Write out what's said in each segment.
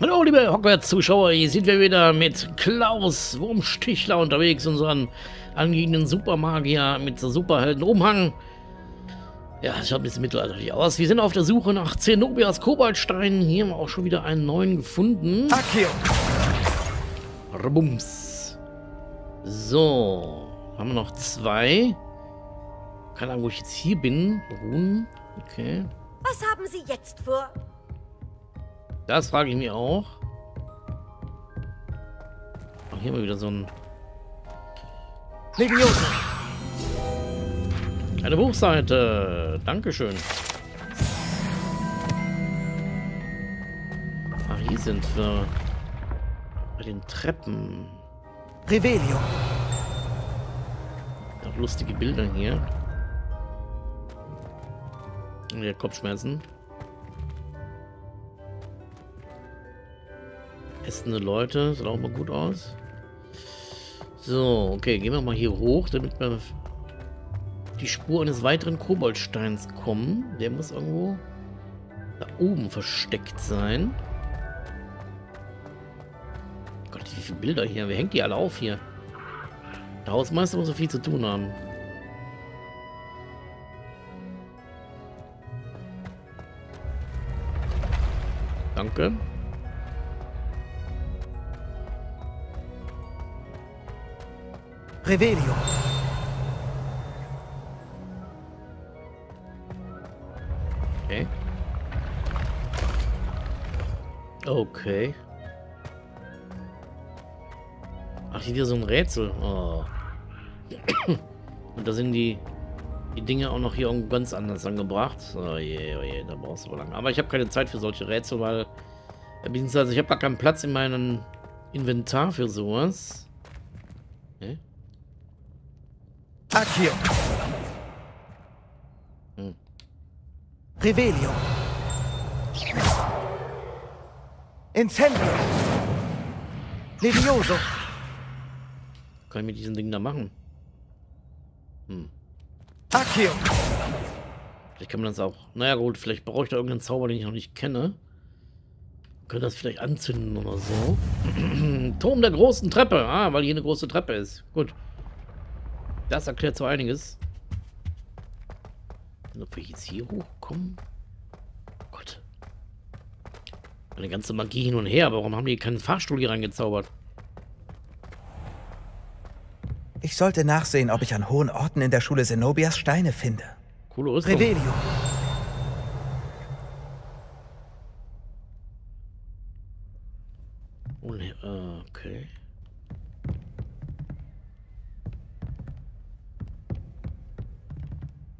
Hallo, liebe Hogwarts-Zuschauer, hier sind wir wieder mit Klaus Wurmstichler unterwegs, unseren angehenden Supermagier mit Superhelden-Umhang. Ja, das schaut ein bisschen mittelalterlich aus. Wir sind auf der Suche nach Zenobias Kobaltstein. Hier haben wir auch schon wieder einen neuen gefunden. Akio. Bums. So, haben wir noch zwei. Keine Ahnung, wo ich jetzt hier bin. Ruhen. Okay. Was haben Sie jetzt vor? Das frage ich mich auch. Ach, hier wir wieder so ein... Leviosa. Eine Buchseite. Dankeschön. Ach, hier sind wir. Bei den Treppen. Revelio. Auch lustige Bilder hier. Und ja, Kopfschmerzen. Essende Leute. Sieht auch mal gut aus. So, okay, gehen wir mal hier hoch, damit wir die Spur eines weiteren Koboldsteins kommen. Der muss irgendwo da oben versteckt sein. Gott, wie viele Bilder hier. Wer hängt die alle auf hier? Der Hausmeister muss so viel zu tun haben. Danke. Revelio. Okay. Okay. Ach, hier so ein Rätsel. Oh. Und da sind die, die Dinge auch noch hier ganz anders angebracht. Oh je, oh je, da brauchst du aber lange. Aber ich habe keine Zeit für solche Rätsel, weil... äh, Beziehungsweise ich habe gar keinen Platz in meinem Inventar für sowas. Okay. Akio. Hm. Revelio. Incendio. Levioso. Kann ich mit diesen Dingen da machen? Hm. Akio. Vielleicht kann man das auch. Naja, gut, vielleicht brauche ich da irgendeinen Zauber, den ich noch nicht kenne. Können das vielleicht anzünden oder so. Turm der großen Treppe. Ah, weil hier eine große Treppe ist. Gut. Das erklärt so einiges. Und ob wir jetzt hier hochkommen? Gott. Eine ganze Magie hin und her. Aber warum haben die keinen Fahrstuhl hier reingezaubert? Ich sollte nachsehen, ob ich an hohen Orten in der Schule Zenobias Steine finde. Coole Rüstung. Revelio. Unhe äh, okay.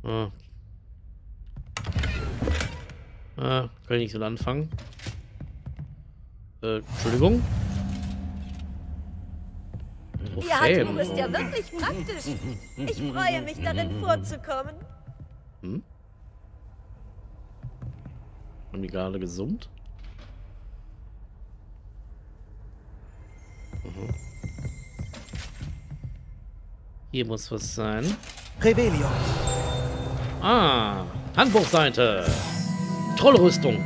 Ah. Ah, kann ich nicht so anfangen. Äh, Entschuldigung. Ihr Handbuch Trophäen. ist ja wirklich praktisch. Ich freue mich, darin vorzukommen. Hm? Haben die gerade gesummt? Mhm. Hier muss was sein. Revelio. Ah, Handbuchseite. Trollrüstung.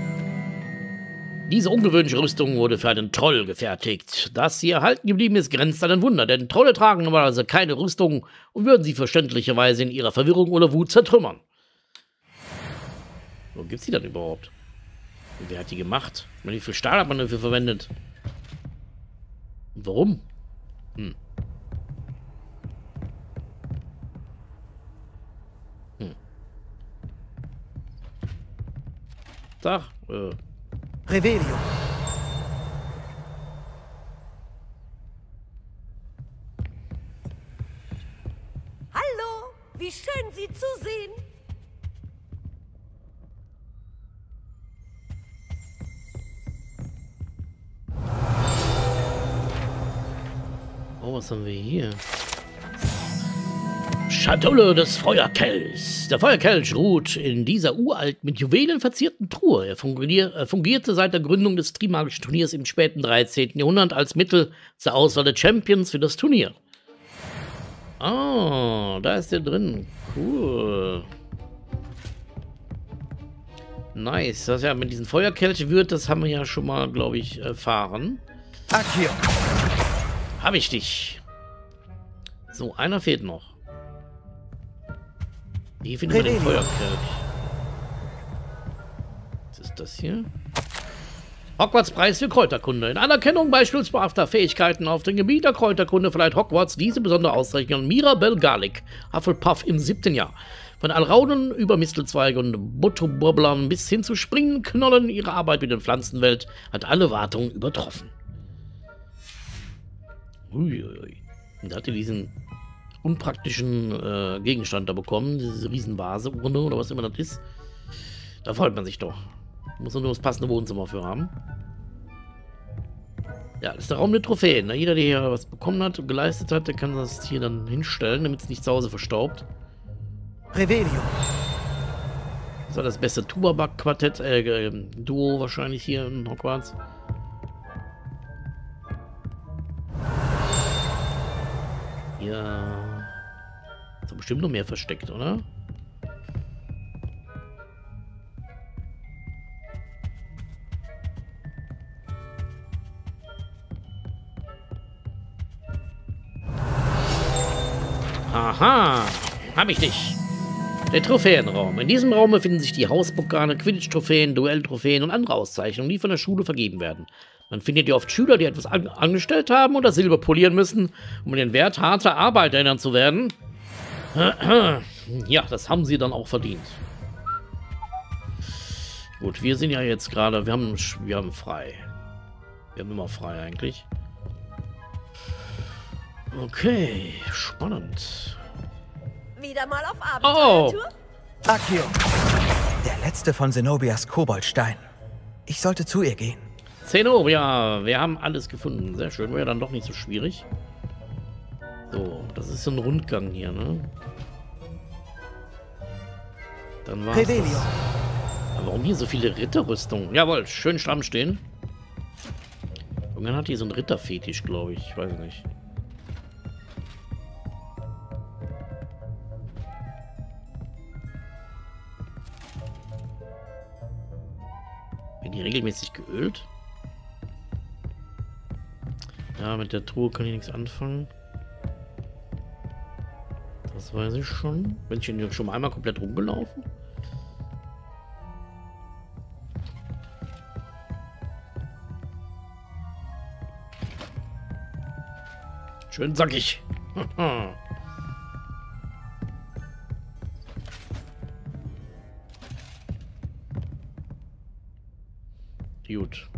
Diese ungewöhnliche Rüstung wurde für einen Troll gefertigt. Dass sie erhalten geblieben ist, grenzt an ein Wunder, denn Trolle tragen normalerweise keine Rüstung und würden sie verständlicherweise in ihrer Verwirrung oder Wut zertrümmern. Wo gibt's die dann überhaupt? Und wer hat die gemacht? Wie viel Stahl hat man dafür verwendet? Und warum? Hm. Tag, äh, Revelio. Hallo, wie schön Sie zu sehen. Oh, was haben wir hier? Schatulle des Feuerkelchs. Der Feuerkelch ruht in dieser uralt mit Juwelen verzierten Truhe. Er äh, fungierte seit der Gründung des Trimagischen Turniers im späten 13. Jahrhundert als Mittel zur Auswahl der Champions für das Turnier. Oh, da ist der drin. Cool. Nice. Das ja mit diesen Feuerkelch wird, das haben wir ja schon mal, glaube ich, erfahren. Akio. Hab ich dich. So, einer fehlt noch. Wie finden wir den. Feuerkelch? Was ist das hier? Hogwarts Preis für Kräuterkunde. In Anerkennung beispielsweise Fähigkeiten auf dem Gebiet der Kräuterkunde verleiht Hogwarts diese besondere Auszeichnung Mirabel Garlic, Hufflepuff im siebten Jahr. Von Alraunen über Mistelzweige und Butterbubblern bis hin zu Springenknollen, ihre Arbeit mit der Pflanzenwelt hat alle Wartungen übertroffen. Uiuiui. Und da hat er diesen unpraktischen äh, Gegenstand da bekommen, diese Riesenvase, Urne oder was immer das ist. Da freut man sich doch. Muss man nur das passende Wohnzimmer für haben. Ja, das ist der Raum der Trophäen. Ne? Jeder, der hier was bekommen hat und geleistet hat, der kann das hier dann hinstellen, damit es nicht zu Hause verstaubt. Revelio. Das war das beste Tuba-Quartett, äh, äh, Duo wahrscheinlich hier in Hogwarts. Ja. Doch bestimmt noch mehr versteckt, oder? Aha, hab ich dich. Der Trophäenraum. In diesem Raum befinden sich die Hauspokale, Quidditch-Trophäen, Duell-Trophäen und andere Auszeichnungen, die von der Schule vergeben werden. Man findet hier oft Schüler, die etwas an angestellt haben oder Silber polieren müssen, um den Wert harter Arbeit erinnern zu werden. Ja, das haben sie dann auch verdient. Gut, wir sind ja jetzt gerade, wir haben, wir haben frei. Wir haben immer frei eigentlich. Okay, spannend. Wieder mal auf Oh. Abenteuertour? Akio. Der letzte von Zenobias Koboldstein. Ich sollte zu ihr gehen. Zenobia, wir haben alles gefunden. Sehr schön, war ja dann doch nicht so schwierig. So, das ist so ein Rundgang hier, ne? Dann war Revelio. Aber warum hier so viele Ritterrüstungen? Jawohl, schön stramm stehen. Irgendwann hat die so einen Ritterfetisch, glaube ich. Ich weiß nicht. Werden die regelmäßig geölt? Ja, mit der Truhe kann ich nichts anfangen. Das weiß ich schon. Bin ich hier schon einmal komplett rumgelaufen? Schön sackig. Gut.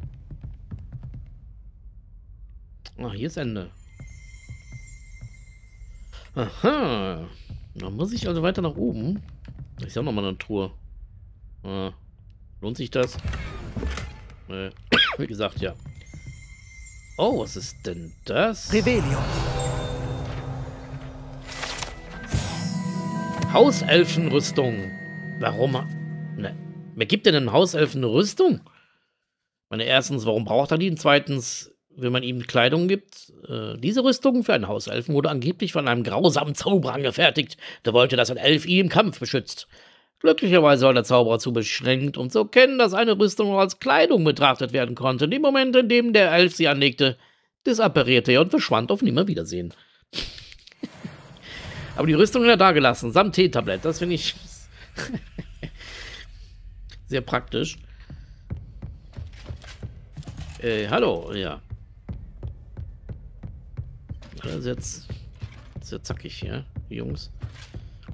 Ah, hier ist Ende. Aha. Dann muss ich also weiter nach oben. Da ist ja auch nochmal eine Truhe. Ah. Lohnt sich das? Nee. Wie gesagt, ja. Oh, was ist denn das? Revelio. Hauselfenrüstung. Warum? Ne. Wer gibt denn einem Hauselfen eine Rüstung? Meine erstens, warum braucht er die? Und zweitens, wenn man ihm Kleidung gibt. Äh, diese Rüstung für einen Hauselfen wurde angeblich von einem grausamen Zauberer angefertigt, der wollte, dass ein Elf ihn im Kampf beschützt. Glücklicherweise war der Zauberer zu beschränkt, um zu erkennen, dass eine Rüstung nur als Kleidung betrachtet werden konnte. In dem Moment, in dem der Elf sie anlegte, disapparierte er und verschwand auf Nimmerwiedersehen. Aber die Rüstung hat er da gelassen, samt Teetablett. Das finde ich sehr praktisch. Äh, hallo, ja. Das ist jetzt sehr zackig hier, Jungs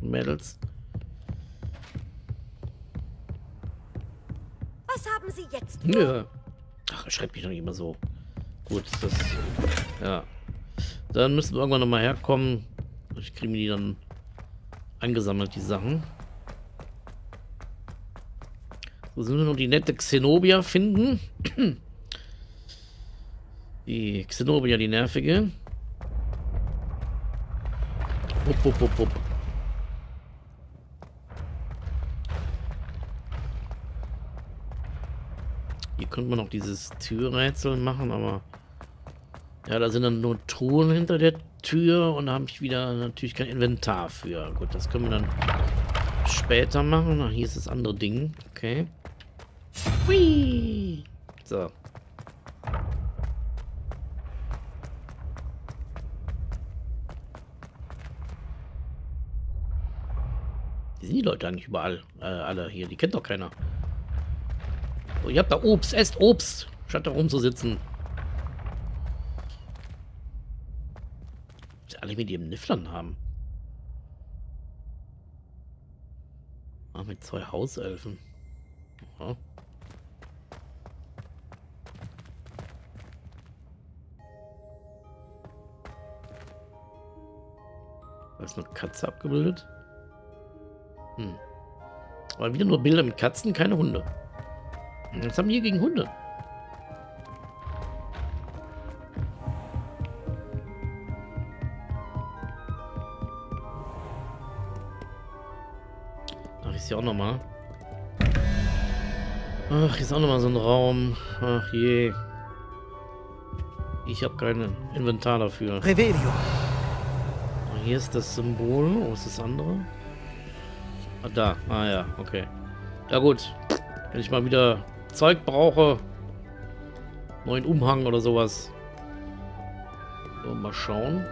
und Mädels. Was haben Sie jetzt? Nö. Ach, schreibt mich doch nicht immer so. Gut, das. Ja. Dann müssen wir irgendwann nochmal herkommen. Ich kriege mir die dann angesammelt, die Sachen. So sind wir noch die nette Xenobia finden. Die Xenobia, die nervige. Wupp, wupp, wupp, wupp. Hier könnte man auch dieses Türrätsel machen, aber ja, da sind dann nur Truhen hinter der Tür und da habe ich wieder natürlich kein Inventar für. Gut, das können wir dann später machen. Ach, hier ist das andere Ding. Okay. Hui. So. Sind die Leute eigentlich überall? Äh, alle hier. Die kennt doch keiner. Oh, ihr habt da Obst. Esst Obst. Statt da rumzusitzen. Sie alle mit ihrem Nifflern haben. Ah, mit zwei Hauselfen. Aha. Da ist eine Katze abgebildet. Hm. Aber wieder nur Bilder mit Katzen, keine Hunde. Was haben wir gegen Hunde? Ach, ist ja auch nochmal. Ach, hier ist auch nochmal so ein Raum. Ach je. Ich habe kein Inventar dafür. Revelio. Hier ist das Symbol. Wo ist das andere? Ah, da. Ah ja, okay. Ja gut. Wenn ich mal wieder Zeug brauche. Neuen Umhang oder sowas. So, mal schauen.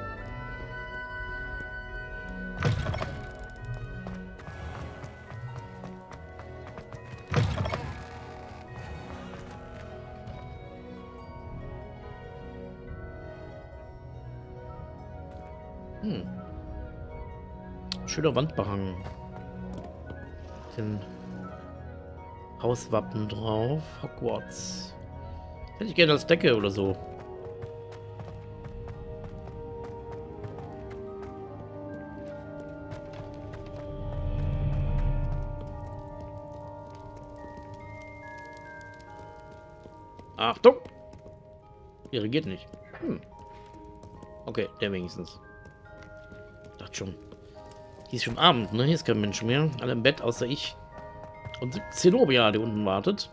Hm. Schöner Wandbehang. Den Hauswappen drauf. Hogwarts. Hätte ich gerne als Decke oder so. Achtung! Ihr regiert nicht. Hm. Okay, der wenigstens. Dachte schon. Hier ist schon Abend, ne? Hier ist kein Mensch mehr. Alle im Bett, außer ich. Und Zenobia, die unten wartet.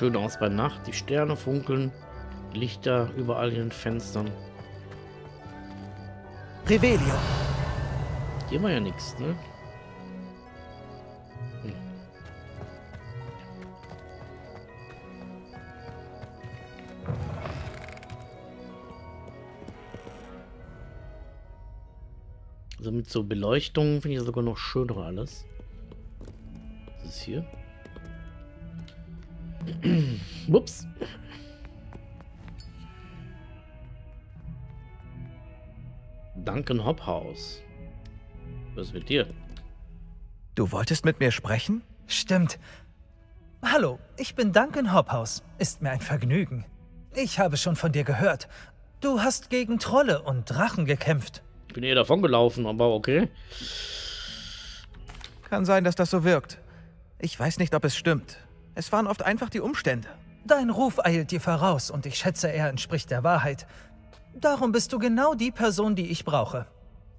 Schön aus bei Nacht. Die Sterne funkeln. Lichter überall in den Fenstern. Revelio. Hier war ja nichts, ne? Hm. Also mit so Beleuchtung finde ich sogar noch schöner alles. Was ist hier? Ups. Duncan Hophaus. Was ist mit dir? Du wolltest mit mir sprechen? Stimmt. Hallo, ich bin Duncan Hophaus. Ist mir ein Vergnügen. Ich habe schon von dir gehört. Du hast gegen Trolle und Drachen gekämpft. Ich bin eher davon gelaufen, aber okay. Kann sein, dass das so wirkt. Ich weiß nicht, ob es stimmt. Es waren oft einfach die Umstände. Dein Ruf eilt dir voraus und ich schätze, er entspricht der Wahrheit. Darum bist du genau die Person, die ich brauche.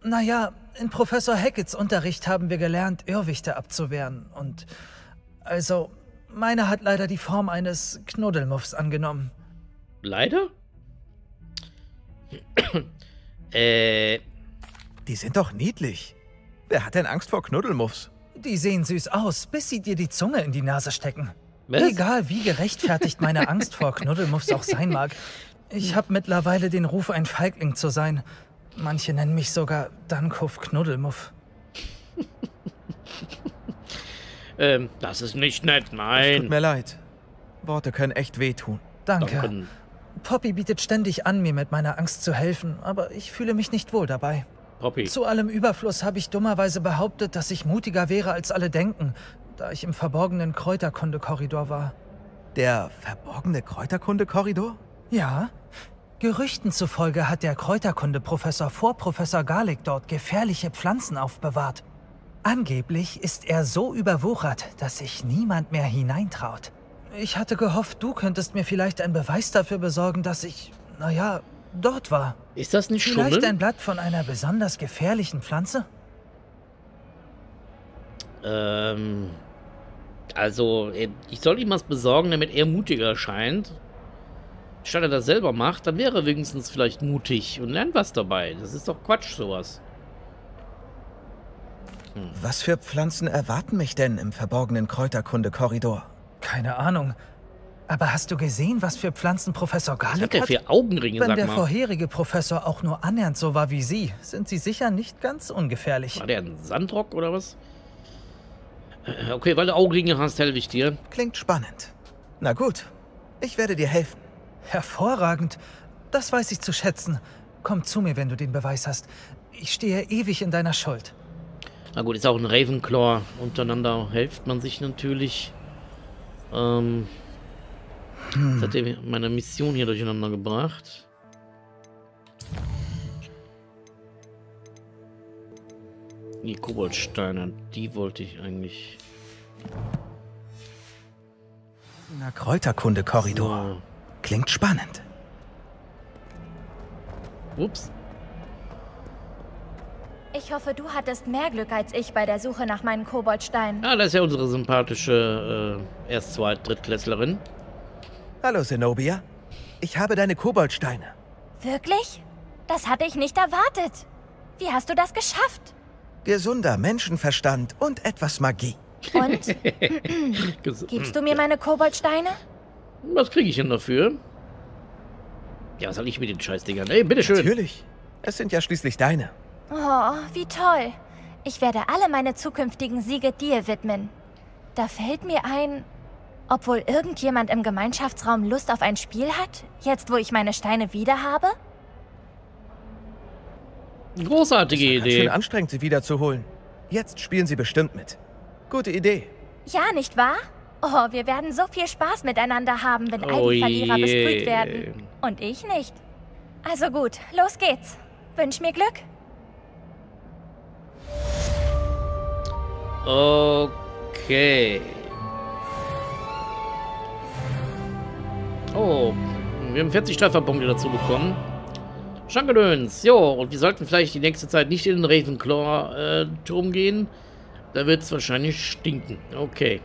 Naja, in Professor Hacketts Unterricht haben wir gelernt, Irrwichte abzuwehren und... Also, meine hat leider die Form eines Knuddelmuffs angenommen. Leider? äh, Die sind doch niedlich. Wer hat denn Angst vor Knuddelmuffs? Die sehen süß aus, bis sie dir die Zunge in die Nase stecken. Was? Egal, wie gerechtfertigt meine Angst vor Knuddelmuffs auch sein mag. Ich habe mittlerweile den Ruf, ein Feigling zu sein. Manche nennen mich sogar Dankhof Knuddelmuff. ähm, das ist nicht nett, Tut nein. mir leid. Worte können echt wehtun. Danke. Duncan. Poppy bietet ständig an, mir mit meiner Angst zu helfen, aber ich fühle mich nicht wohl dabei. Poppy. Zu allem Überfluss habe ich dummerweise behauptet, dass ich mutiger wäre, als alle denken, da ich im verborgenen Kräuterkunde-Korridor war. Der verborgene Kräuterkunde-Korridor? Ja. Gerüchten zufolge hat der Kräuterkunde-Professor vor Professor Garlick dort gefährliche Pflanzen aufbewahrt. Angeblich ist er so überwuchert, dass sich niemand mehr hineintraut. Ich hatte gehofft, du könntest mir vielleicht einen Beweis dafür besorgen, dass ich, naja, dort war. Ist das nicht Vielleicht Schummel? ein Blatt von einer besonders gefährlichen Pflanze? Ähm, also, äh, ich soll ihm was besorgen, damit er mutiger erscheint. Statt er das selber macht, dann wäre er wenigstens vielleicht mutig und lernt was dabei. Das ist doch Quatsch, sowas. Was für Pflanzen erwarten mich denn im verborgenen Kräuterkunde-Korridor? Keine Ahnung. Aber hast du gesehen, was für Pflanzen Professor Garlic hat der für Augenringe, Wenn sag der mal? vorherige Professor auch nur annähernd so war wie Sie, sind Sie sicher nicht ganz ungefährlich. War der ein Sandrock oder was? Äh, Okay, weil du Augenringe hast, helfe ich dir. Klingt spannend. Na gut, ich werde dir helfen. Hervorragend. Das weiß ich zu schätzen. Komm zu mir, wenn du den Beweis hast. Ich stehe ewig in deiner Schuld. Na gut, ist auch ein Ravenclaw. Untereinander hilft man sich natürlich. Ähm. Das hat meine Mission hier durcheinander gebracht. Die Koboldsteine, die wollte ich eigentlich. Na Kräuterkunde-Korridor. So. Klingt spannend. Ups. Ich hoffe, du hattest mehr Glück als ich bei der Suche nach meinen Koboldsteinen. Ah, das ist ja unsere sympathische äh, Erst-, Zweit-, Drittklässlerin. Hallo Zenobia. Ich habe deine Koboldsteine. Wirklich? Das hatte ich nicht erwartet. Wie hast du das geschafft? Gesunder Menschenverstand und etwas Magie. Und gibst du mir meine Koboldsteine? Was kriege ich denn dafür? Ja, was soll ich mit den Scheißdingern? Ey, bitteschön. Natürlich. Es sind ja schließlich deine. Oh, wie toll. Ich werde alle meine zukünftigen Siege dir widmen. Da fällt mir ein, obwohl irgendjemand im Gemeinschaftsraum Lust auf ein Spiel hat, jetzt wo ich meine Steine wieder habe? Großartige Ganz schön Idee. anstrengend, sie wiederzuholen. Jetzt spielen sie bestimmt mit. Gute Idee. Ja, nicht wahr? Oh, wir werden so viel Spaß miteinander haben, wenn all Oh die Verlierer je. besprüht werden. Und ich nicht. Also gut, los geht's. Wünsch mir Glück. Okay. Oh, wir haben 40 Trefferpunkte dazu bekommen. Schankedöns. Jo, und wir sollten vielleicht die nächste Zeit nicht in den Ravenclaw-Turm gehen. Da wird es wahrscheinlich stinken. Okay.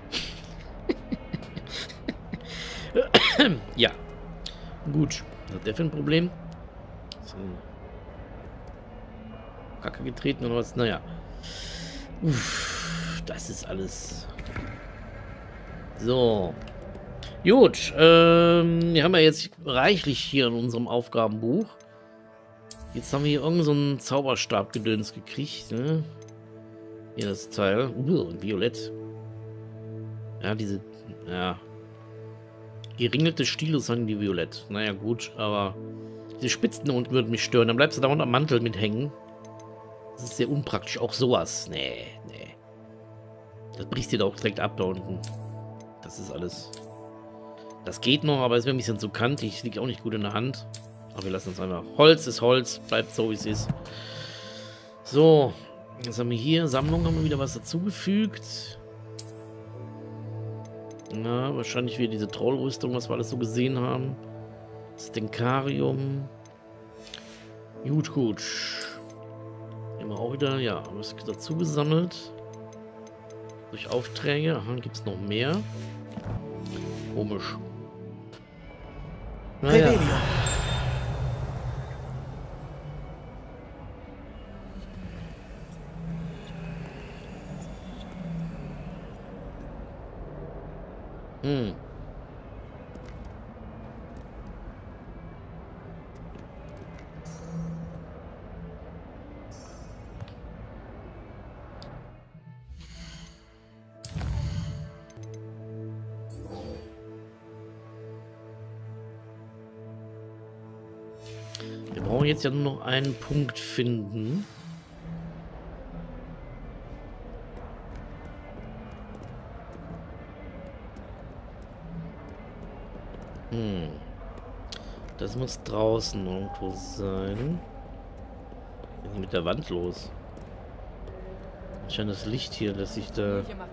ja. Gut. Was hat der für ein Problem? So. Kacke getreten oder was? Naja. Uff, das ist alles. So. Gut, ähm, wir haben ja jetzt reichlich hier in unserem Aufgabenbuch. Jetzt haben wir hier irgend so Zauberstabgedöns gekriegt, ne? Hier das Teil. Uh, violett. Ja, diese, ja. Geringelte Stiele sind die violett. Naja, gut, aber diese Spitzen unten würden mich stören. Dann bleibst du da unter am Mantel mithängen. Das ist sehr unpraktisch. Auch sowas. Nee, nee. Das brichst dir doch direkt ab da unten. Das ist alles. Das geht noch, aber es wäre ein bisschen zu kantig. Liegt auch nicht gut in der Hand. Aber wir lassen es einfach. Holz ist Holz. Bleibt so, wie es ist. So. Jetzt haben wir hier. Sammlung haben wir wieder was dazugefügt. Na, wahrscheinlich wieder diese Trollrüstung, was wir alles so gesehen haben. Das Denkarium. Gut, gut. Immer auch wieder, ja, was dazu gesammelt. Durch Aufträge. Aha, gibt es noch mehr. Komisch. Naja. Revelio. Wir jetzt ja nur noch einen Punkt finden. Hm. Das muss draußen irgendwo sein. Was ist denn mit der Wand los? Scheint das Licht hier, das sich da macht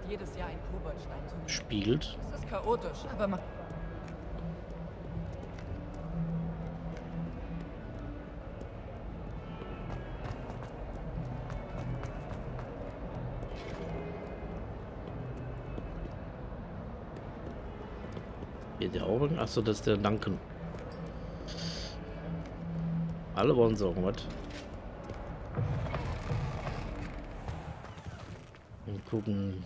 spiegelt. Es ist chaotisch, aber ma Achso, das ist der Duncan. Alle wollen sagen, was? Mal gucken.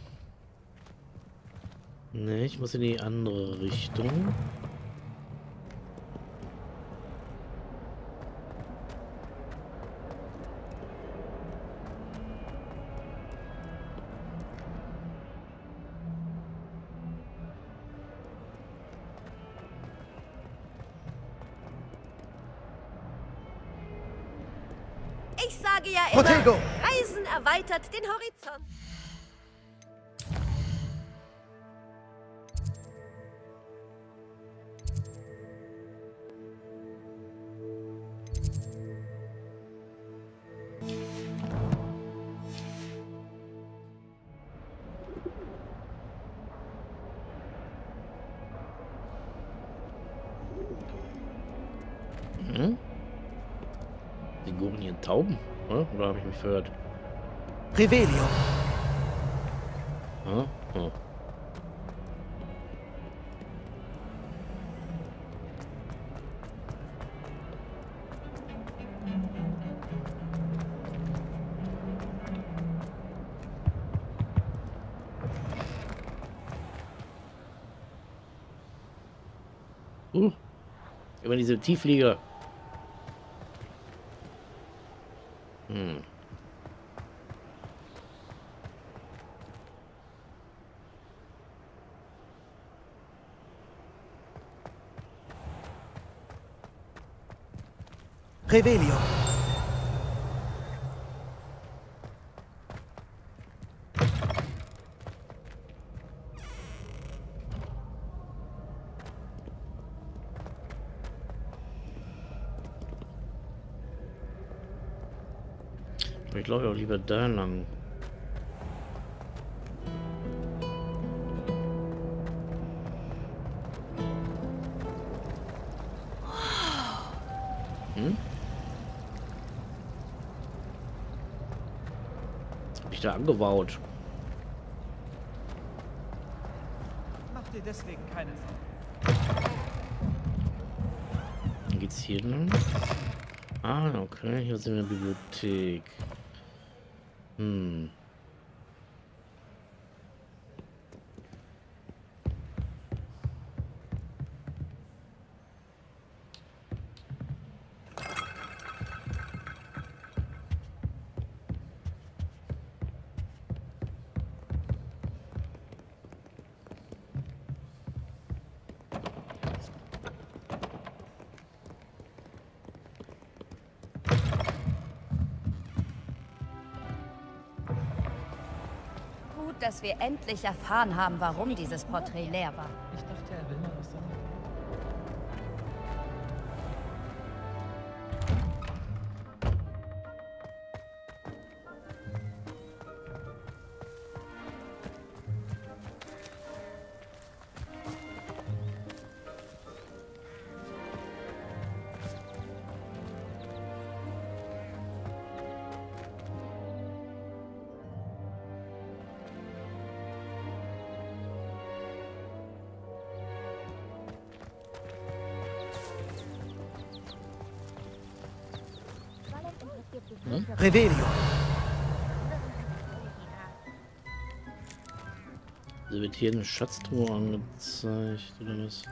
Ne, ich muss in die andere Richtung. Horizont. Hm? Die gucken hier Tauben, oder? Oder habe ich mich verhört? Revelio. Ah, ah. Uh, immer diese Tiefflieger. Hm. Revelio. Ich glaube auch lieber da lang. Angebaut? Mach dir deswegen keine Sorgen. Dann geht's hier lang. Ah, okay, hier sind wir in der Bibliothek. Hm. Dass wir endlich erfahren haben, warum dieses Porträt leer war. Revelio. Also wird hier eine Schatztruhe angezeigt, oder was?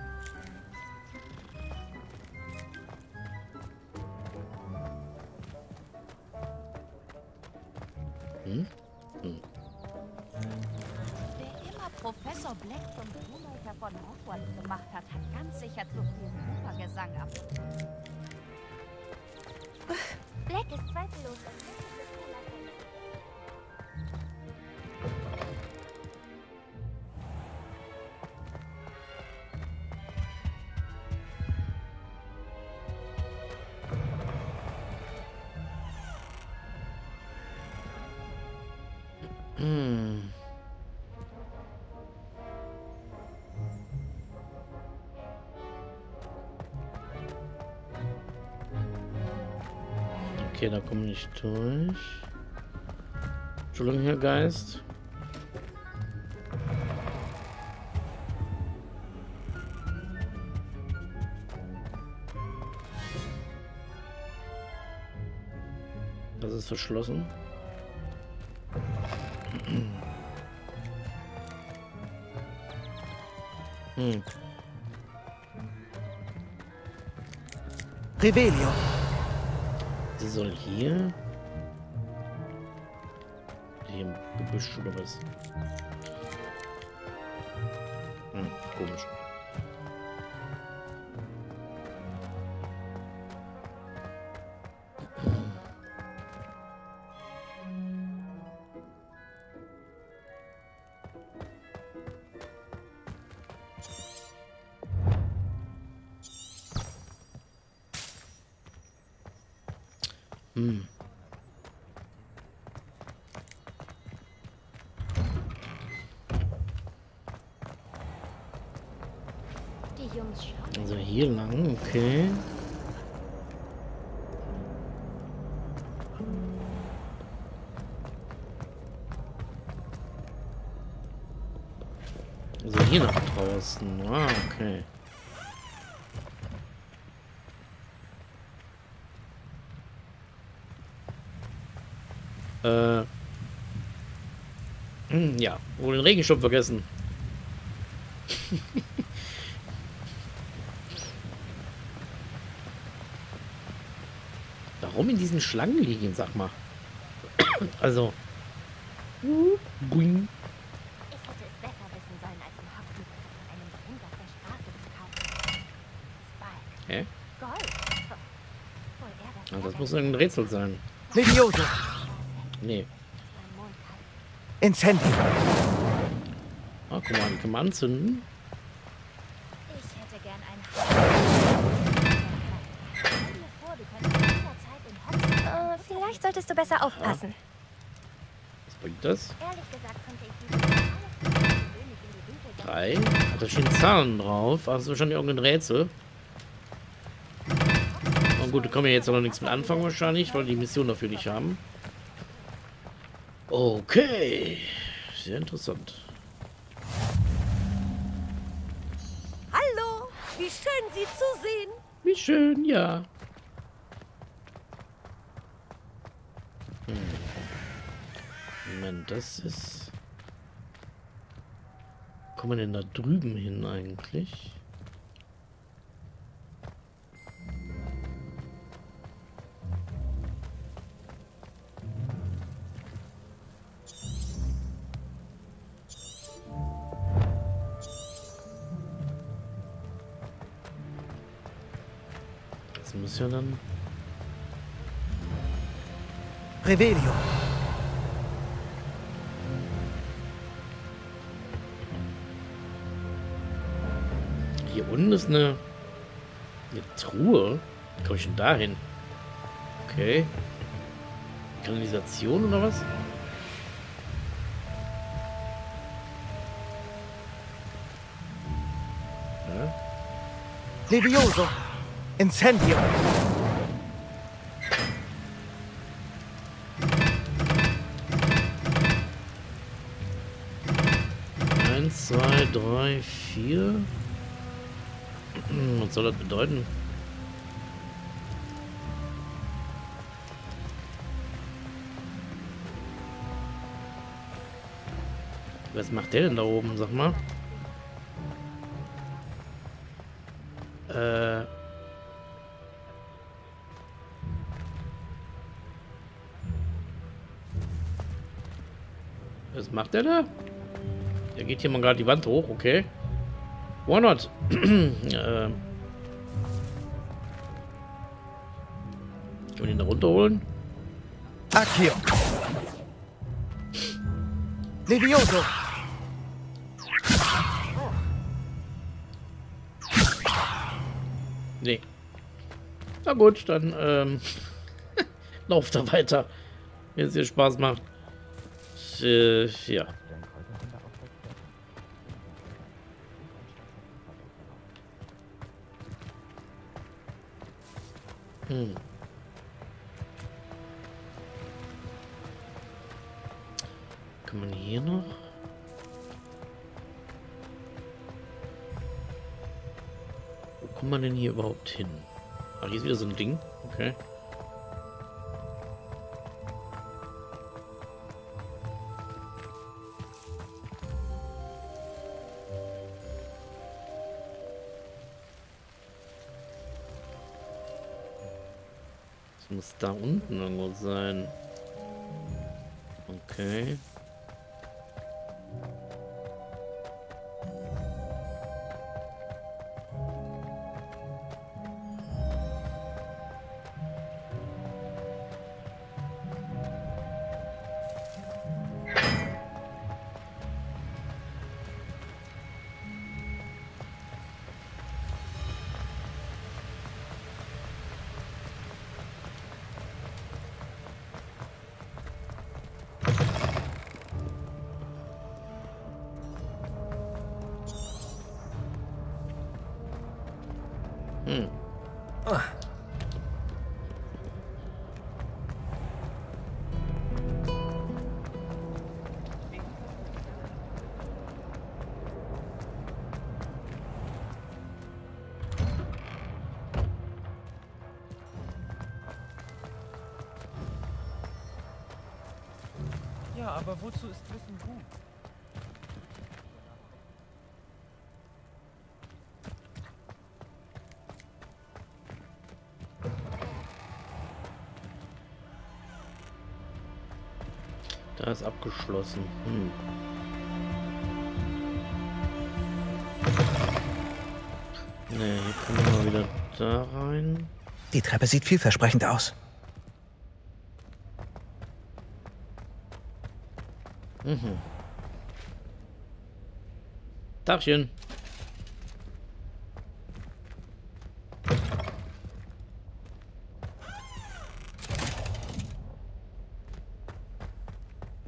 Okay, da komme ich durch. Entschuldigung, Herr Geist. Das ist verschlossen. Hm. Rebellion. Soll hier... Hier im Gebüsch oder was? Hm, komisch. Draußen. Ah, okay. Äh. Hm, ja, wohl den Regenschirm vergessen. Warum in diesen Schlangen liegen, sag mal. Also. Boing. Ich hätte es besser wissen sollen, als im Hockey von einem Drink auf der Straße zu kaufen. Spike. Hä? Gold. Wohl er das Ah, das Level muss irgendein Rätsel sein. Levioso. Nee. Incendio. Ah, guck mal, kann man anzünden. Du. Äh, vielleicht solltest du besser aufpassen. Was bringt das? Drei. Hat da stehen Zahlen drauf. Das ist wahrscheinlich irgendein Rätsel. Gut, da können wir jetzt noch nichts mit anfangen wahrscheinlich, weil die Mission dafür nicht haben. Okay. Sehr interessant. Hallo, wie schön Sie zu sehen. Wie schön, ja. Hm. Moment, das ist... Kommen wir denn da drüben hin eigentlich? Revelio. Hier unten ist eine, eine Truhe. Wie komme ich denn da hin? Okay. Kanalisation oder was? Ja. Levioso. Incendio. 4. Was soll das bedeuten? Was macht der denn da oben, sag mal? Äh... Was macht der da? Der geht hier mal gerade die Wand hoch, okay. Why not? ähm. Können wir ihn da runterholen? Accio. Levioso. Nee. Na gut, dann ähm, lauft da weiter, wenn es dir Spaß macht. Äh, ja. Hm. Kann man hier noch? Wo kommt man denn hier überhaupt hin? Ach, hier ist wieder so ein Ding. Okay. Das muss da unten irgendwo sein. Okay. Wozu ist Wissen gut? Da ist abgeschlossen. Hm. Ne, hier kommen wir mal wieder da rein. Die Treppe sieht vielversprechend aus. Mhm. Tagchen.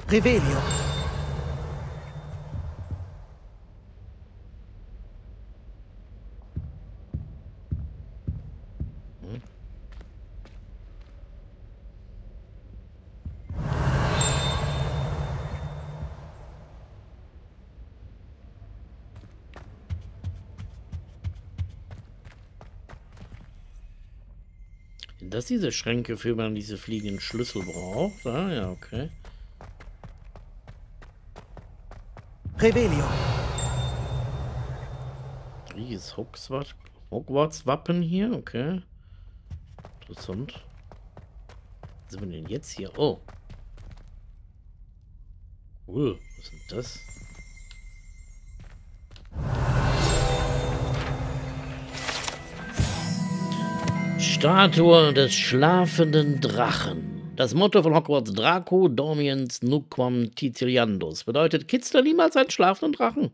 Revelio. Das diese Schränke, für man diese fliegenden Schlüssel braucht? Ah, ja, okay. Revelio. Hogwarts- Hogwarts-Wappen hier, okay. Interessant. Was sind wir denn jetzt hier? Oh. Cool. Was ist denn das? Statue des schlafenden Drachen. Das Motto von Hogwarts Draco Dormiens Nuquam Titiliandus bedeutet, kitzle niemals einen schlafenden Drachen.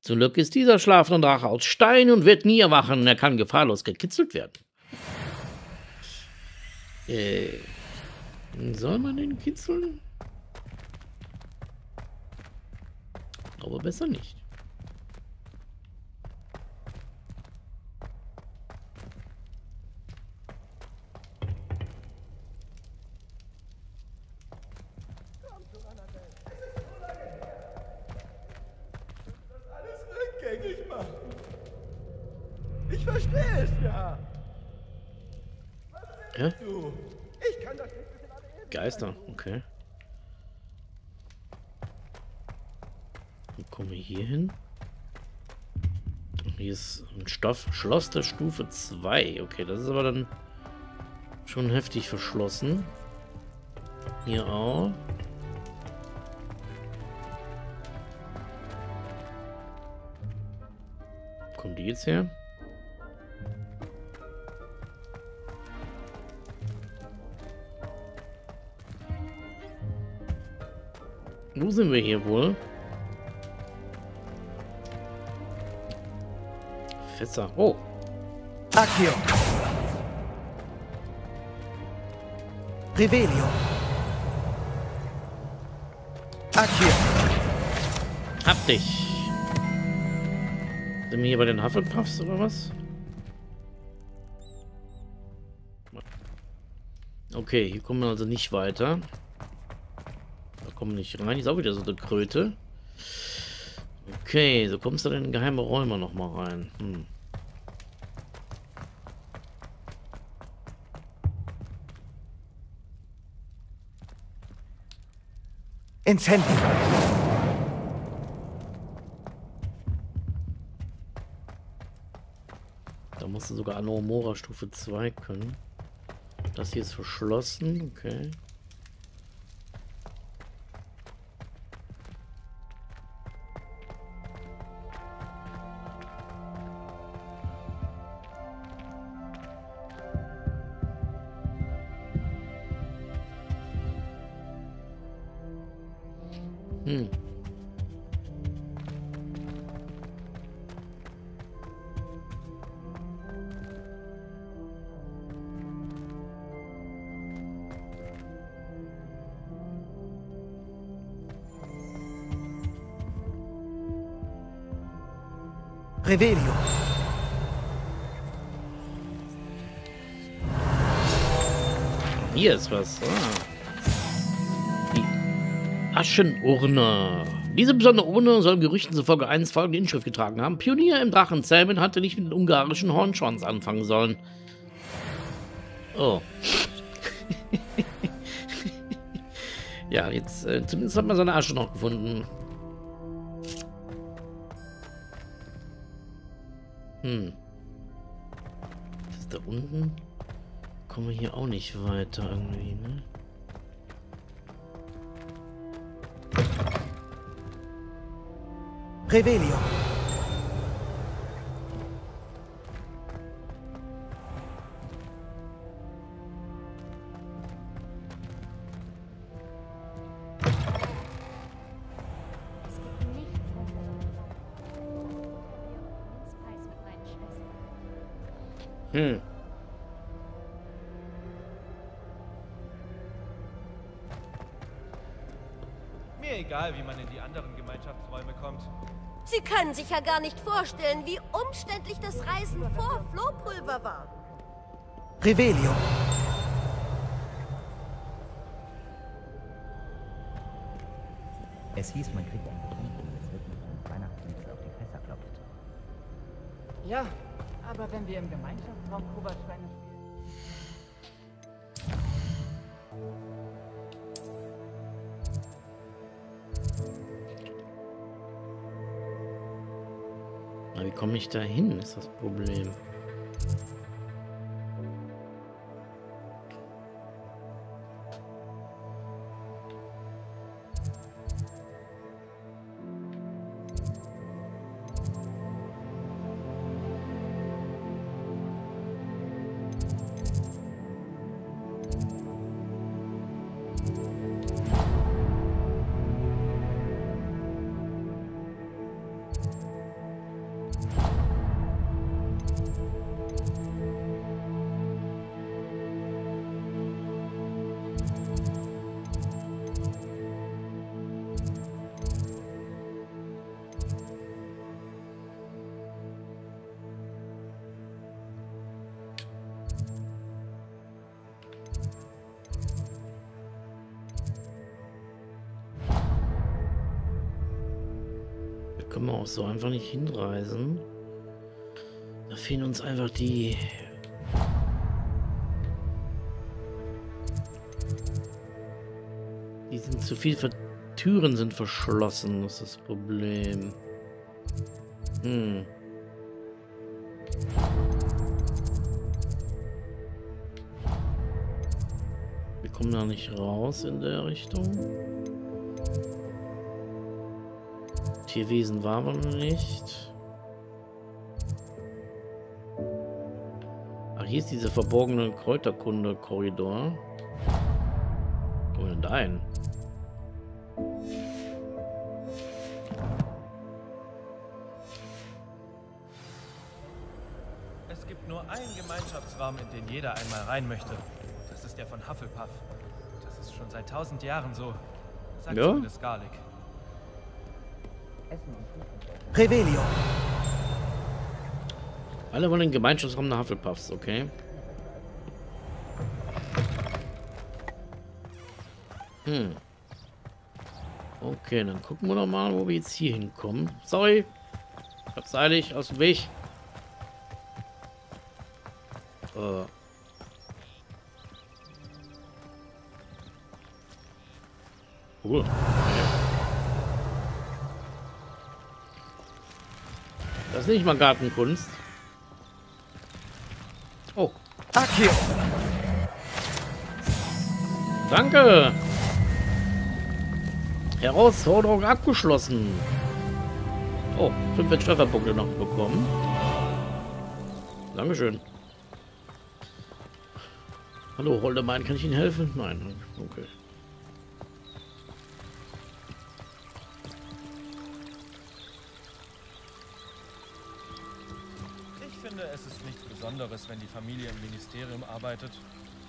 Zum Glück ist dieser schlafende Drache aus Stein und wird nie erwachen. Er kann gefahrlos gekitzelt werden. Äh, soll man den kitzeln? Aber besser nicht. rückgängig machen. Ich verstehe es ja. Hä? Du, ich kann das nicht bis in alle Ewigkeit Geister, okay. Wie kommen wir hier hin? Hier ist ein Stoff, Schloss der Stufe 2. Okay, das ist aber dann schon heftig verschlossen. Hier auch. Kommen die jetzt her? Wo sind wir hier wohl? Fässer. Oh, Accio. Revelio. Accio. hab dich. Sind wir hier bei den Hufflepuffs oder was? Okay, hier kommen wir also nicht weiter. Kommen nicht rein. Ist auch wieder so eine Kröte. Okay, so kommst du denn in geheime Räume noch mal rein. Hm. Incendio. Da musst du sogar Anomora Stufe 2 können. Das hier ist verschlossen, okay. Revelio. Hier ist was. Ah. Die Aschenurne. Diese besondere Urne soll Gerüchten zufolge eines folgende Inschrift getragen haben. Pionier im Drachenzähmen hatte nicht mit dem ungarischen Hornschwanz anfangen sollen. Oh. ja, jetzt äh, zumindest hat man seine Asche noch gefunden. Hm. Das ist da unten. Kommen wir hier auch nicht weiter irgendwie, ne? Revelio. Sie können sich ja gar nicht vorstellen, wie umständlich das Reisen vor Flohpulver war. Revelio. Es hieß, man kriegt ein Geschenk, wenn es wirklich eines Weihnachtslieds auf die Fässer klopft. Ja, aber wenn wir im Gemeinschaftsraum Kobaltsteine Na, wie komme ich da hin, ist das Problem. So einfach nicht hinreisen. Da fehlen uns einfach die... Die sind zu viel ver Türen sind verschlossen, das ist das Problem. Hm. Wir kommen da nicht raus in der Richtung. Tierwesen waren wir noch nicht. Ach, hier ist dieser verborgene Kräuterkunde-Korridor. Kommen wir denn da hin? Es gibt nur einen Gemeinschaftsraum, in den jeder einmal rein möchte. Das ist der von Hufflepuff. Das ist schon seit tausend Jahren so. Sagt Ja? zumindest Garlic. Revelio. Alle wollen den Gemeinschaftsraum der Hufflepuffs, okay? Hm. Okay, dann gucken wir doch mal, wo wir jetzt hier hinkommen. Sorry. Ich hab's eilig, aus dem Weg. Äh. Cool. Das ist nicht mal Gartenkunst. Oh, Accio. Danke. Herausforderung abgeschlossen. Oh, 5 Trefferpunkte noch bekommen. Dankeschön. Hallo, Holdemann, kann ich Ihnen helfen? Nein, okay. Besonderes, wenn die Familie im Ministerium arbeitet.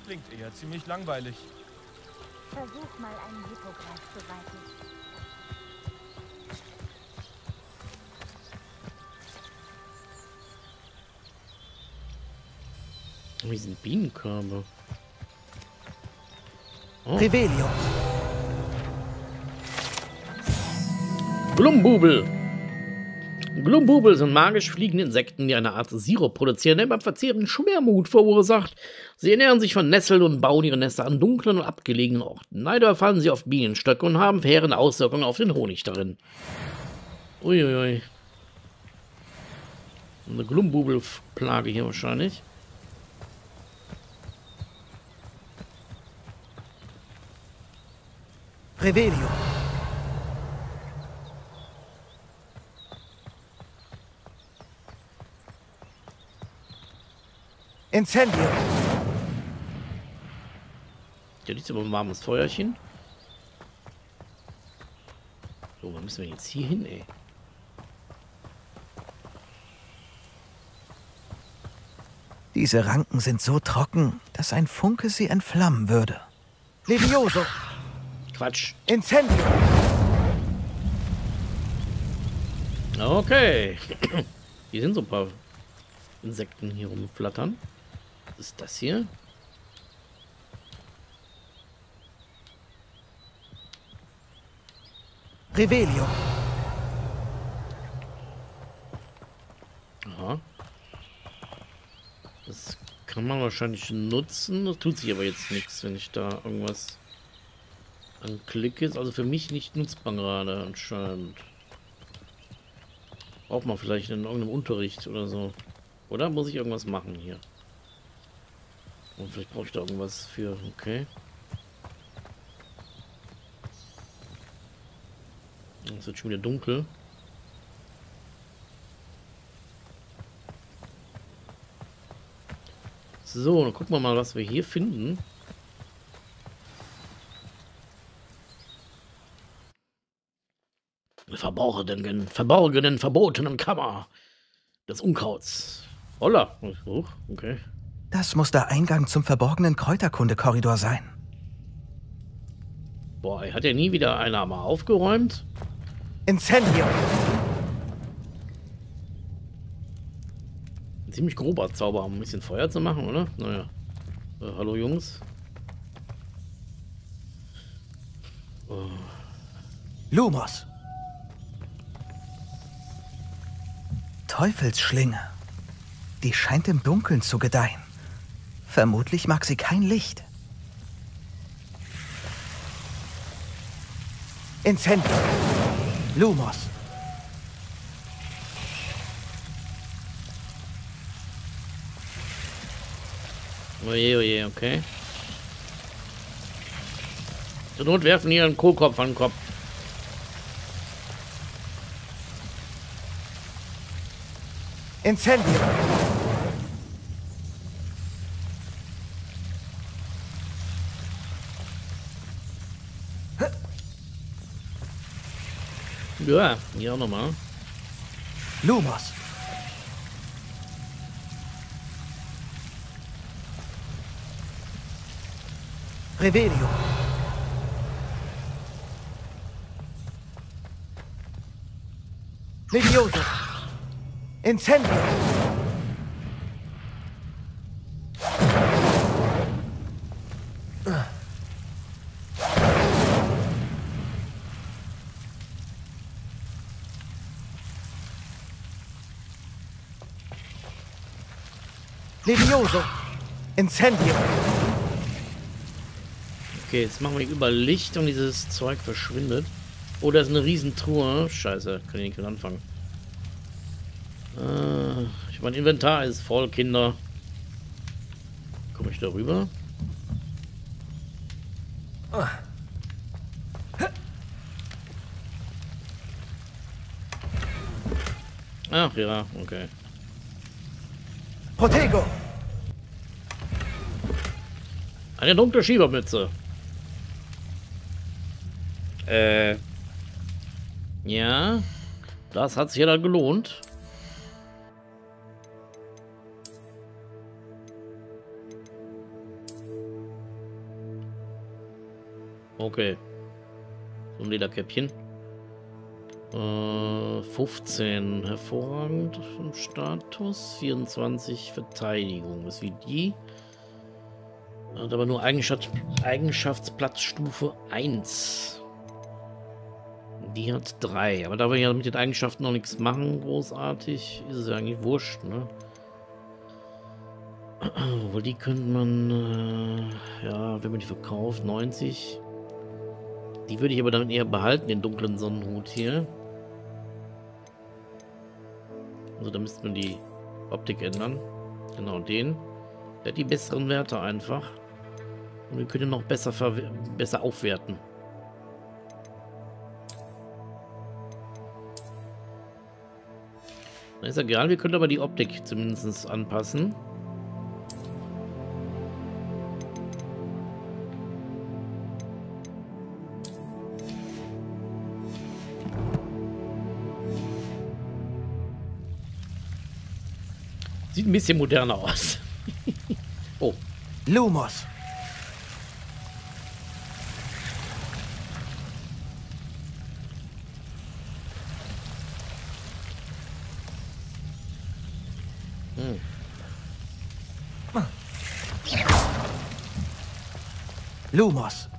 Klingt eher ziemlich langweilig. Versuch mal einen Hippogreif zu reiten. Wie sind Bienenkörbe? Oh. Revelio. Glumbubel. Glumbubel sind magisch fliegende Insekten, die eine Art Sirup produzieren, der beim Verzehren Schwermut verursacht. Sie ernähren sich von Nesseln und bauen ihre Nester an dunklen und abgelegenen Orten. Leider fallen sie auf Bienenstöcke und haben verheerende Auswirkungen auf den Honig darin. Uiuiui. Eine Glumbubel-Plage hier wahrscheinlich. Revelio. Incendio. Ja, liegt aber ein warmes Feuerchen. So, wo müssen wir jetzt hier hin, ey? Diese Ranken sind so trocken, dass ein Funke sie entflammen würde. Levioso. Quatsch. Incendio. Okay. Hier sind so ein paar Insekten hier rumflattern. Was ist das hier? Revelio. Aha. Das kann man wahrscheinlich nutzen. Das tut sich aber jetzt nichts, wenn ich da irgendwas anklicke. Ist also für mich nicht nutzbar gerade anscheinend. Braucht man vielleicht in irgendeinem Unterricht oder so. Oder muss ich irgendwas machen hier? Und vielleicht brauche ich da irgendwas für. Okay. Es wird schon wieder dunkel. So, dann gucken wir mal, was wir hier finden. Verborgenen, verborgenen, verbotenen Kammer des Unkrauts. Holla. Okay. Das muss der Eingang zum verborgenen Kräuterkunde-Korridor sein. Boah, hat ja nie wieder einer mal aufgeräumt? Incendio. Ein ziemlich grober Zauber, um ein bisschen Feuer zu machen, oder? Naja. Äh, hallo Jungs. Oh. Lumos. Teufelsschlinge. Die scheint im Dunkeln zu gedeihen. Vermutlich mag sie kein Licht. Incendio. Lumos. Oje, oje, okay. Zur Not werfen hier einen Kohlkopf an den Kopf. Incendio. Ja, hier auch. Lumos. Revelio. Levioso. Incendio. Levioso. Incendio. Okay, jetzt machen wir über Licht und dieses Zeug verschwindet. Oh, da ist eine Riesentruhe. Scheiße, kann ich nicht mit anfangen. Äh, mein Inventar ist voll, Kinder. Komme ich da rüber? Ach ja, okay. Protego! Eine dunkle Schiebermütze. Äh. Ja. Das hat sich ja dann gelohnt. Okay. So ein Lederkäppchen. Äh, 15 hervorragend vom Status. 24 Verteidigung. Ist wie die. Hat aber nur Eigenschaft, Eigenschaftsplatzstufe 1. Die hat 3. Aber da wir ja mit den Eigenschaften noch nichts machen, großartig, ist es ja eigentlich wurscht, ne? Obwohl die könnte man, äh, ja, wenn man die verkauft, 90. Die würde ich aber dann eher behalten, den dunklen Sonnenhut hier. Also da müsste man die Optik ändern. Genau den. Der hat die besseren Werte einfach. Und wir können noch besser, besser aufwerten. Ist egal, wir können aber die Optik zumindest anpassen. Sieht ein bisschen moderner aus. oh. Lumos. Hm. Lumos.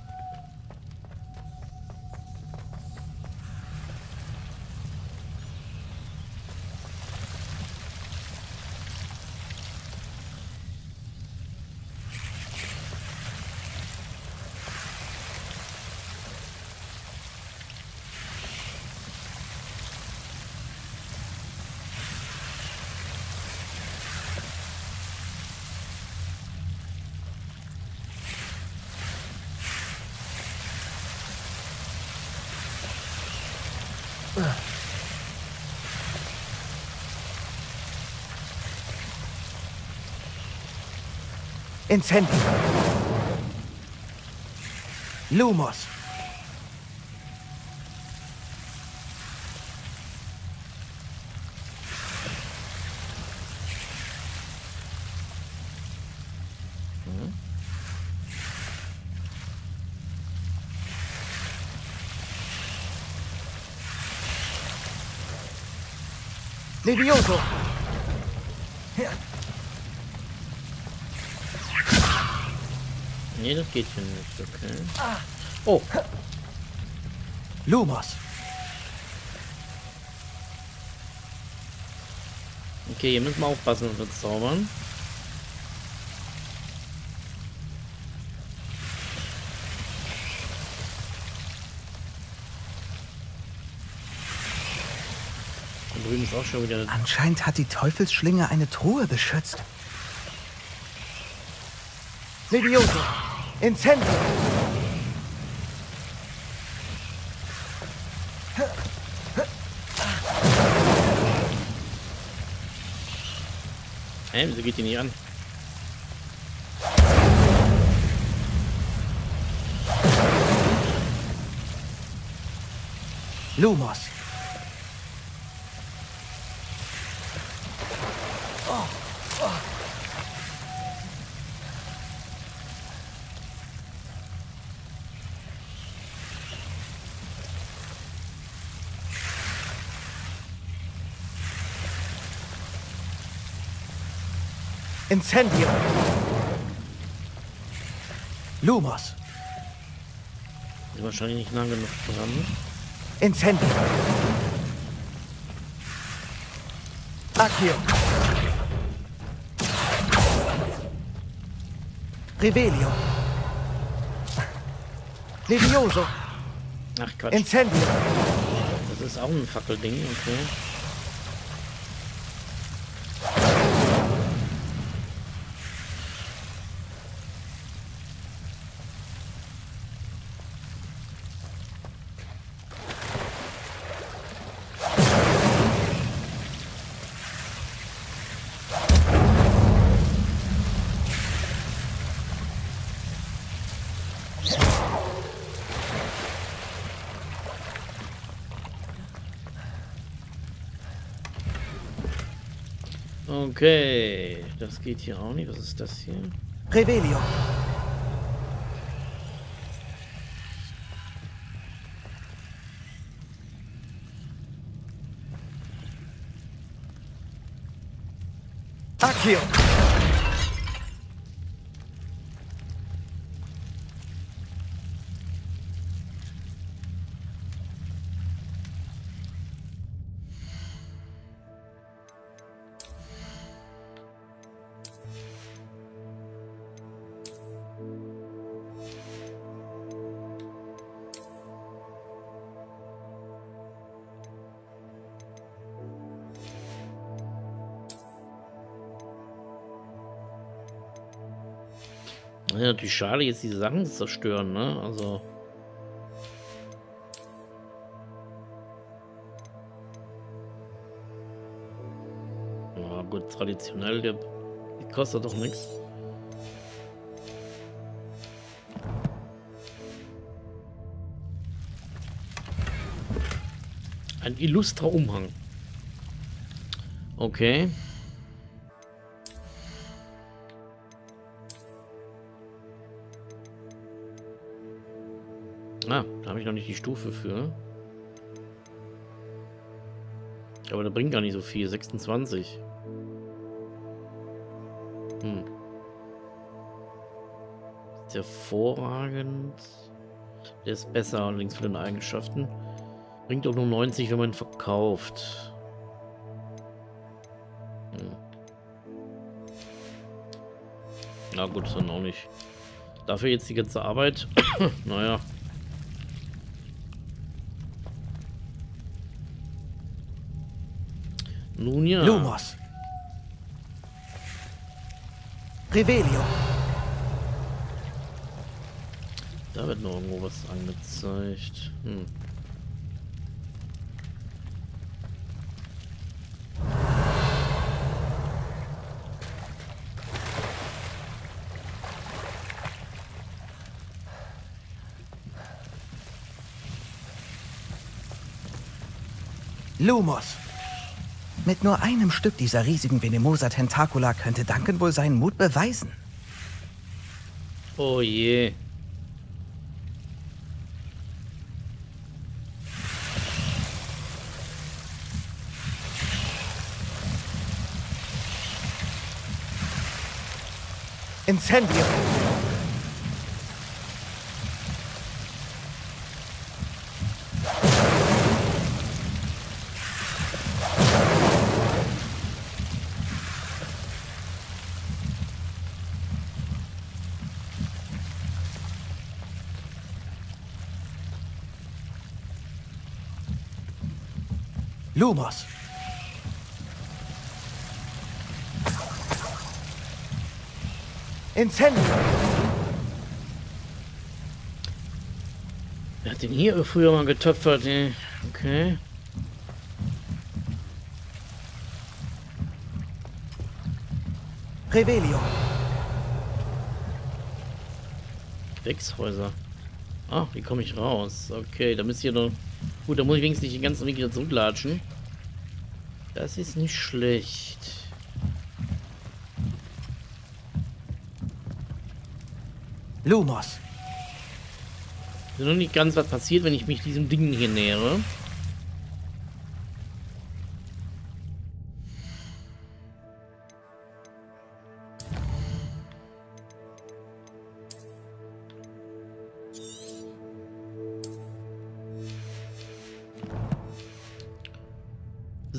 Incendio. Lumos. Levioso. Nee, das geht hier nicht, okay. Oh. Lumos. Okay, hier müssen wir aufpassen, wir zaubern. Da drüben ist auch schon wieder... Anscheinend hat die Teufelsschlinge eine Truhe beschützt. Levioso. Incendio. Hä, wieso geht die nicht an? Lumos. Incendio. Lumos. Ist wahrscheinlich nicht nah genug dran. Incendio. Accio. Rebellion. Levioso. Ach Quatsch. Incendio. Das ist auch ein Fackelding, okay. Okay, das geht hier auch nicht. Was ist das hier? Revelio. Accio. Natürlich schade, jetzt die Sachen zu zerstören, ne? Also. Ja, gut, traditionell, der kostet doch nichts. Ein illustrer Umhang. Okay. Stufe für. Aber der bringt gar nicht so viel. 26. Hm. Ist hervorragend. Der ist besser allerdings für den Eigenschaften. Bringt auch nur 90, wenn man ihn verkauft. Hm. Na gut, dann auch nicht. Dafür jetzt die ganze Arbeit. naja. Nun ja. Lumos. Revelio. Da wird noch irgendwo was angezeigt. Hm. Lumos. Mit nur einem Stück dieser riesigen Venemosa Tentacula könnte Duncan wohl seinen Mut beweisen. Oh je. Incendio. Lumos. Incendio. Wer hat den hier früher mal getöpfert, ey? Okay. Revelio. Wechshäuser. Ah, wie komme ich raus? Okay, da müsst ihr noch... Gut, da muss ich wenigstens nicht den ganzen Weg wieder zurücklatschen. Das ist nicht schlecht. Lumos. Ist noch nicht ganz was passiert, wenn ich mich diesem Ding hier nähere.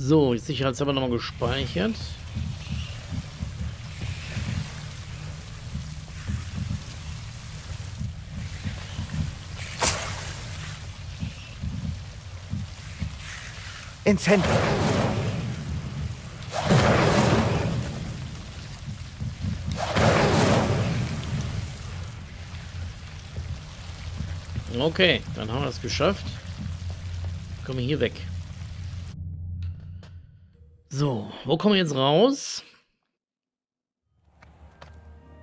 So, die Sicherheitshalber nochmal gespeichert. Incendio. Okay, dann haben wir es geschafft. Kommen wir hier weg. wo kommen wir jetzt raus?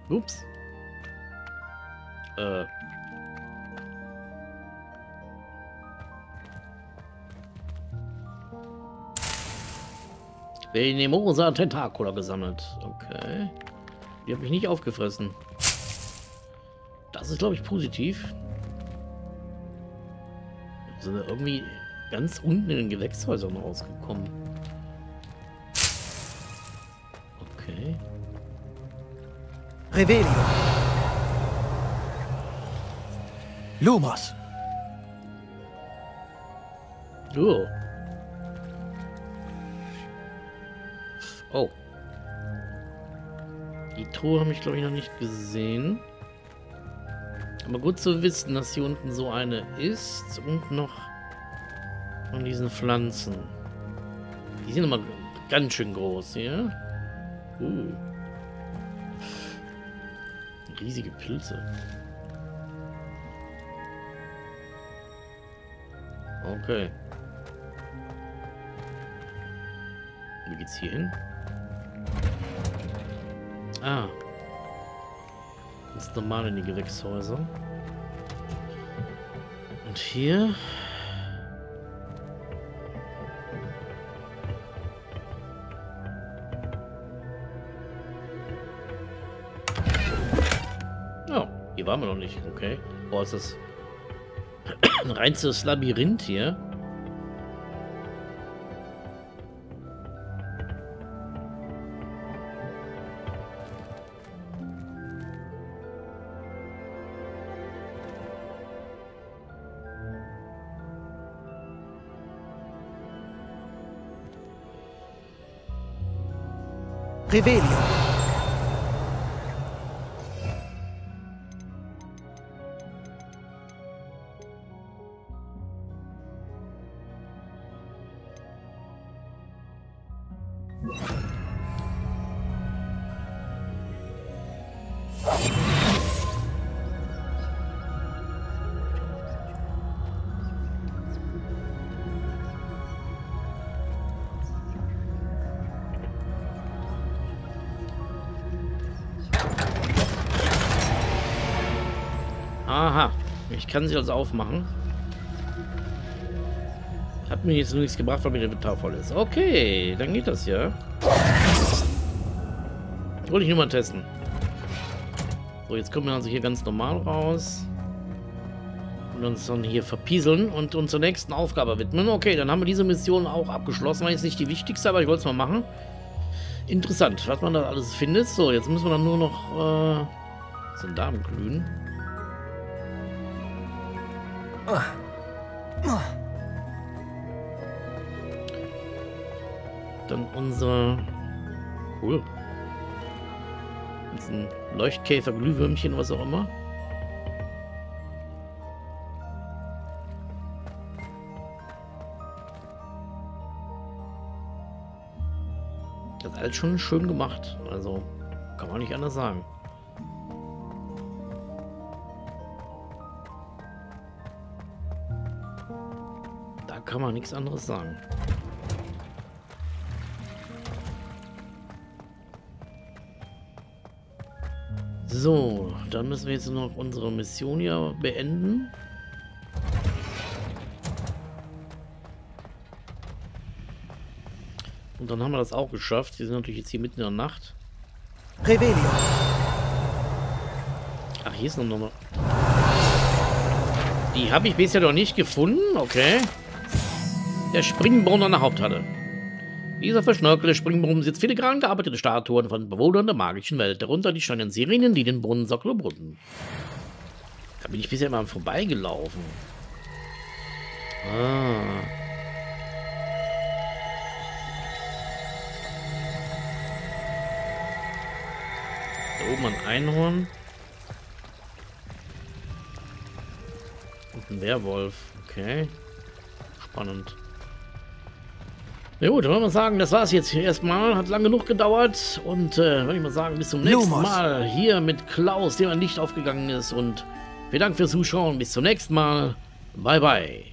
Ups. Äh. Venemosa Tentacula gesammelt. Okay. Die hat mich nicht aufgefressen. Das ist, glaube ich, positiv. Sind wir irgendwie ganz unten in den Gewächshäusern rausgekommen. Revelio. Lumos. Oh. Oh. Die Truhe habe ich, glaube ich, noch nicht gesehen. Aber gut zu wissen, dass hier unten so eine ist und noch von diesen Pflanzen. Die sind immer ganz schön groß hier. Uh. Riesige Pilze. Okay. Wie geht's hier hin? Ah. Ganz normal in die Gewächshäuser. Und hier... hier waren wir noch nicht. Okay. Boah, ist das ein reinstes Labyrinth hier. Revelio. Kann sie also aufmachen. Hat mir jetzt nur nichts gebracht, weil mir der Inventar voll ist. Okay, dann geht das ja. Wollte ich nur mal testen. So, jetzt kommen wir also hier ganz normal raus. Und uns dann hier verpieseln und uns zur nächsten Aufgabe widmen. Okay, dann haben wir diese Mission auch abgeschlossen. War jetzt nicht die wichtigste, aber ich wollte es mal machen. Interessant, was man da alles findet. So, jetzt müssen wir dann nur noch... Äh, was sind da am Glühen? Dann unser... Cool. Ein Leuchtkäfer, Glühwürmchen, was auch immer. Das ist alles schon schön gemacht. Also, kann man nicht anders sagen. Kann man nichts anderes sagen. So, dann müssen wir jetzt noch unsere Mission hier beenden. Und dann haben wir das auch geschafft. Wir sind natürlich jetzt hier mitten in der Nacht. Revelio. Ach, hier ist noch mal. Die habe ich bisher noch nicht gefunden. Okay. Der Springbrunnen an der Haupthalle. Dieser verschnörkelte Springbrunnen besitzt filigran gearbeitete Statuen von Bewohnern der magischen Welt, darunter die steinernen Sirenen, die den Brunnen Sockelbrunnen. Da bin ich bisher immer vorbeigelaufen. Ah. Da oben ein Einhorn. Und ein Werwolf. Okay. Spannend. Ja gut, dann würde man sagen, das war's jetzt hier erstmal. Hat lang genug gedauert. Und äh, würde ich mal sagen, bis zum nächsten Lumos. Mal hier mit Klaus, dem ein Licht aufgegangen ist. Und vielen Dank fürs Zuschauen. Bis zum nächsten Mal. Bye, bye.